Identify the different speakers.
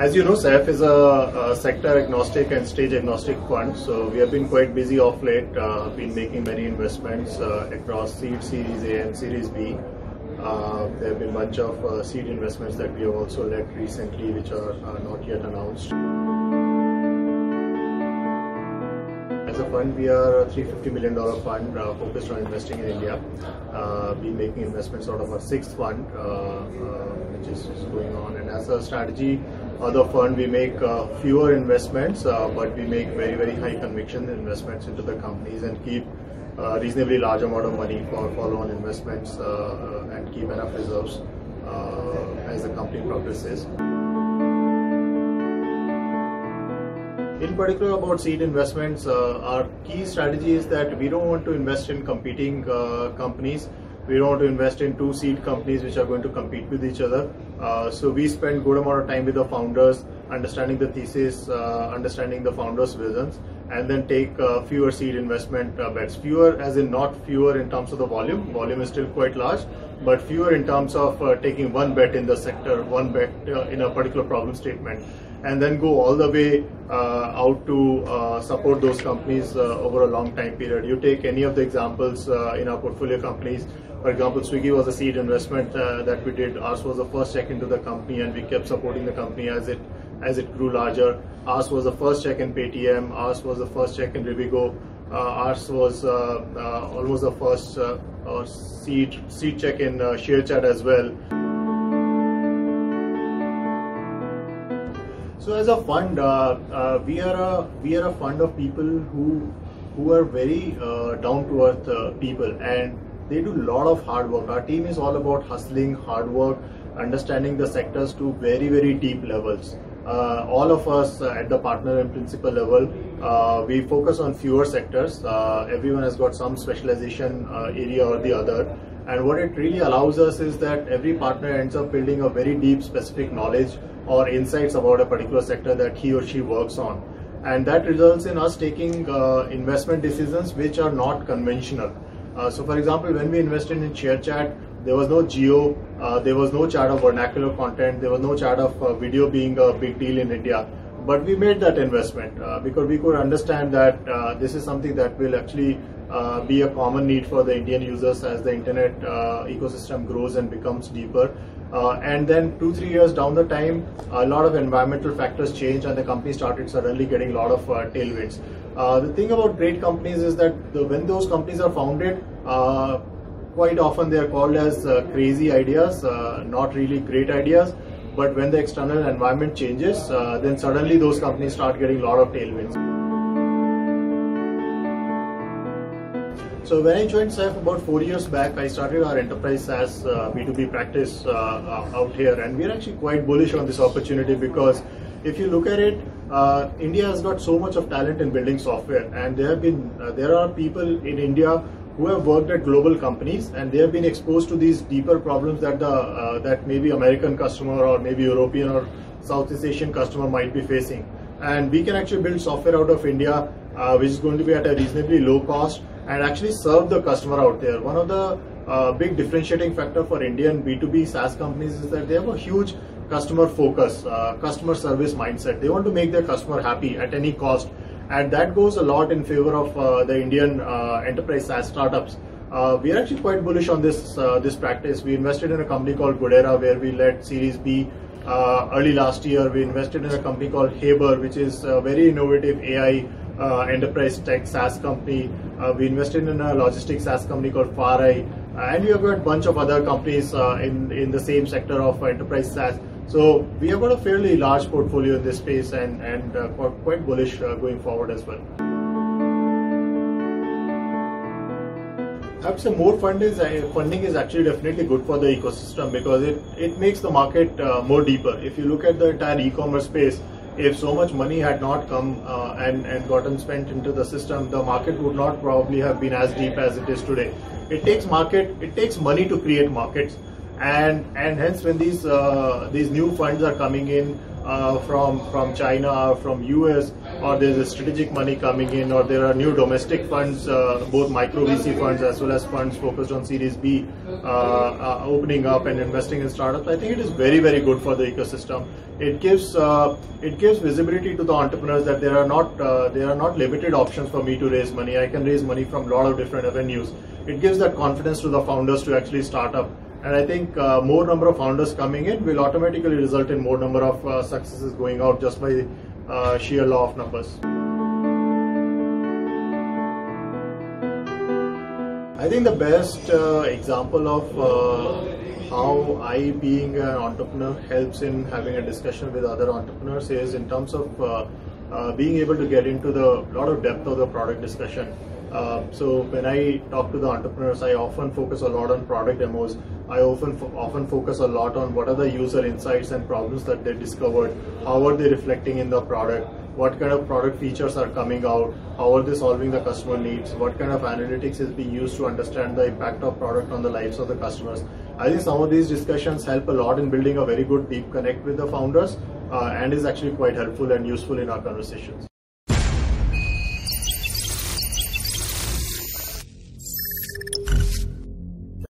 Speaker 1: As you know, SAIF is a, a, sector agnostic and stage agnostic fund. So we have been quite busy off late, uh, been making many investments uh, across seed, series A and series B. Uh, there have been a bunch of uh, seed investments that we have also led recently, which are not yet announced. As a fund, we are a $350 million fund uh, focused on investing in India. Uh, been making investments out of our sixth fund, uh, uh which is, is, going on. And as a strategy, other fund, we make uh, fewer investments, uh, but we make very, very high conviction investments into the companies and keep a reasonably large amount of money for follow-on investments and keep enough reserves as the company progresses. In particular about seed investments, uh, our key strategy is that we don't want to invest in competing uh, companies. We don't want to invest in two seed companies which are going to compete with each other. Uh, so we spend good amount of time with the founders, understanding the thesis, uh, understanding the founders' visions, and then take uh, fewer seed investment uh, bets. Fewer as in not fewer in terms of the volume. Volume is still quite large, but fewer in terms of taking one bet in the sector, one bet in a particular problem statement and then go all the way uh, out to uh, support those companies uh, over a long time period. You take any of the examples in our portfolio companies. For example, Swiggy was a seed investment that we did. Ours was the first check into the company, and we kept supporting the company as it as it grew larger. Ours was the first check in Paytm. Ours was the first check in Rivigo. Uh, ours was uh, uh, almost the first seed seed check in ShareChat as well. So as a fund, uh, uh, we are a we are a fund of people who who are very uh, down to earth uh, people, and they do a lot of hard work. Our team is all about hustling, hard work, understanding the sectors to very very deep levels. Uh, all of us uh, at the partner and principal level, we focus on fewer sectors. everyone has got some specialization area or the other. And what it really allows us is that every partner ends up building a very deep specific knowledge or insights about a particular sector that he or she works on. And that results in us taking uh, investment decisions which are not conventional. Uh, so, for example, when we invested in ShareChat, there was no Jio, uh, there was no chart of vernacular content, there was no chart of uh, video being a big deal in India. But we made that investment uh, because we could understand that uh, this is something that will actually be a common need for the Indian users as the internet ecosystem grows and becomes deeper. Uh, and then two, three years down the time, a lot of environmental factors changed and the company started suddenly getting a lot of uh, tailwinds. Uh, the thing about great companies is that the, when those companies are founded, uh, quite often they are called as uh, crazy ideas, uh, not really great ideas. But when the external environment changes, then suddenly those companies start getting a lot of tailwinds. So when I joined SAIF about four years back, I started our enterprise SaaS uh, B2B practice uh, uh, out here, and we're actually quite bullish on this opportunity because if you look at it, uh, India has got so much of talent in building software, and there have been uh, there are people in India who have worked at global companies, and they have been exposed to these deeper problems that the uh, that maybe American customer or maybe European or Southeast Asian customer might be facing. And we can actually build software out of India, which is going to be at a reasonably low cost and actually serve the customer out there. One of the uh, big differentiating factor for Indian B2B SaaS companies is that they have a huge customer focus, uh, customer service mindset. They want to make their customer happy at any cost. And that goes a lot in favor of uh, the Indian uh, enterprise SaaS startups. Uh, we are actually quite bullish on this uh, this practice. We invested in a company called Goodera where we led Series B early last year. We invested in a company called Haber, which is a very innovative AI enterprise tech SaaS company. Uh, we invested in a logistics SaaS company called FarEye, and we have got a bunch of other companies uh, in in the same sector of enterprise SaaS. So we have got a fairly large portfolio in this space, and and uh, quite, bullish uh, going forward as well. I would say more fund is, uh, funding is actually definitely good for the ecosystem because it, it makes the market more deeper. If you look at the entire e-commerce space, if so much money had not come uh, and, and gotten spent into the system, the market would not probably have been as deep as it is today. It takes market, it takes money to create markets, and and hence when these uh, these new funds are coming in, uh, from from China or from US, or there's a strategic money coming in, or there are new domestic funds, uh, both micro VC funds as well as funds focused on Series B, uh, uh, opening up and investing in startups. I think it is very very good for the ecosystem. It gives uh, it gives visibility to the entrepreneurs that there are not uh, there are not limited options for me to raise money. I can raise money from a lot of different avenues. It gives that confidence to the founders to actually start up and I think uh, more number of founders coming in will automatically result in more number of uh, successes going out just by uh, sheer law of numbers. I think the best uh, example of uh, how I, being an entrepreneur, helps in having a discussion with other entrepreneurs is in terms of uh, being able to get into the lot of depth of the product discussion. Uh, so when I talk to the entrepreneurs, I often focus a lot on product demos. I often often focus a lot on what are the user insights and problems that they discovered. How are they reflecting in the product? What kind of product features are coming out? How are they solving the customer needs? What kind of analytics is being used to understand the impact of product on the lives of the customers? I think some of these discussions help a lot in building a very good deep connect with the founders uh, and is actually quite helpful and useful in our conversations.